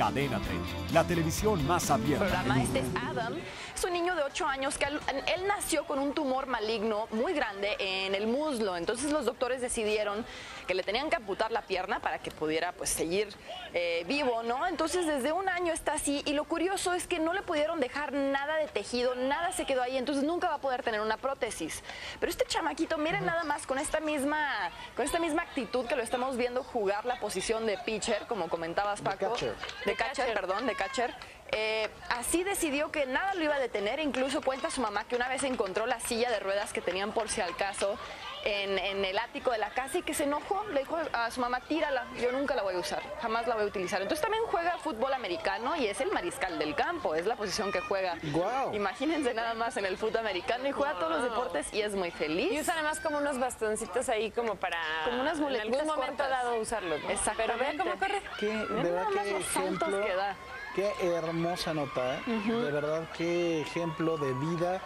Cadena 30, la televisión más abierta. programa. del Este es Adam. Es un niño de 8 años que él nació con un tumor maligno muy grande en el muslo. Entonces los doctores decidieron que le tenían que amputar la pierna para que pudiera pues seguir eh, vivo, ¿no? Entonces desde un año está así y lo curioso es que no le pudieron dejar nada de tejido, nada se quedó ahí, entonces nunca va a poder tener una prótesis. Pero este chamaquito, miren nada más con esta misma con esta misma actitud que lo estamos viendo jugar la posición de pitcher, como comentabas Paco, catcher. De catcher, perdón, de catcher. Eh, así decidió que nada lo iba a detener, incluso cuenta su mamá que una vez encontró la silla de ruedas que tenían por si al caso en, en el ático de la casa y que se enojó, le dijo a su mamá, tírala, yo nunca la voy a usar, jamás la voy a utilizar. Entonces también juega fútbol americano y es el mariscal del campo, es la posición que juega. Guau. Imagínense nada más en el fútbol americano y juega todos los deportes y es muy feliz. Y usa además como unos bastoncitos ahí como para Como unas en muletitas algún momento cortas. dado usarlos. ¿no? Exactamente. Pero vean cómo corre. Qué, de verdad, los saltos que da. Qué hermosa nota, ¿eh? De verdad, qué ejemplo de vida,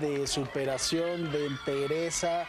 de superación, de entereza.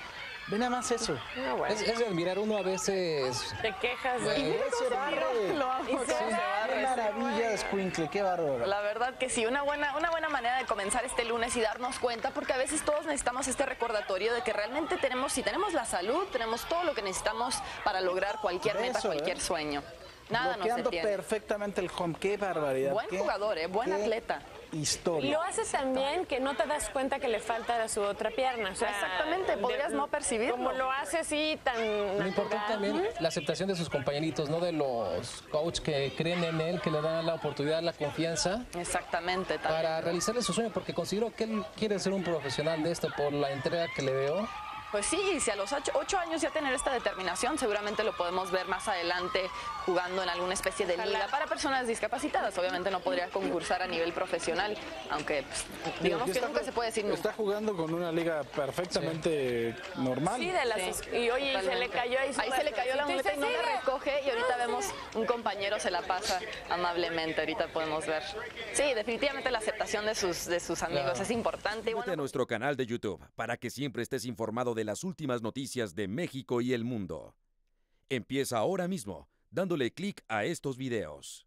Ve nada más eso. No, bueno. Es, es de admirar uno a veces. Te quejas de... Y mira cómo se barre. Lo amo, Y se cómo se barre, barre, Qué sí. maravilla qué bárbaro. La verdad que sí, una buena, una buena manera de comenzar este lunes y darnos cuenta, porque a veces todos necesitamos este recordatorio de que realmente tenemos, si tenemos la salud, tenemos todo lo que necesitamos para lograr cualquier meta, Eso, ¿eh? cualquier sueño. Nada nos Bloqueando detiene. perfectamente el home, qué barbaridad. Buen qué- jugador, ¿eh? Buen qué atleta. Historia. Lo hace también que no te das cuenta que le falta a su otra pierna. o sea, Exactamente, podrías no percibirlo. Como lo hace así tan Lo importante también la aceptación de sus compañeritos, no de los coaches que creen en él, que le dan la oportunidad, la confianza Exactamente, también. para realizarle su sueño, porque considero que él quiere ser un profesional de esto por la entrega que le veo. Pues sí, y si a los ocho, ocho años ya tener esta determinación, seguramente lo podemos ver más adelante jugando en alguna especie de liga para personas discapacitadas. Obviamente no podría concursar a nivel profesional, aunque pues, digamos que está nunca se puede decir nunca. Está jugando con una liga perfectamente normal. Sí, de las Sí, y oye, se le cayó ahí. su Ahí se le cayó la muleta y no la recoge y ahorita vemos un compañero se la pasa amablemente. Ahorita podemos ver. Sí, definitivamente la aceptación de sus, de sus amigos Claro. es importante. Bueno, a nuestro canal de YouTube para que siempre estés informado de las últimas noticias de México y el mundo. Empieza ahora mismo dándole clic a estos videos.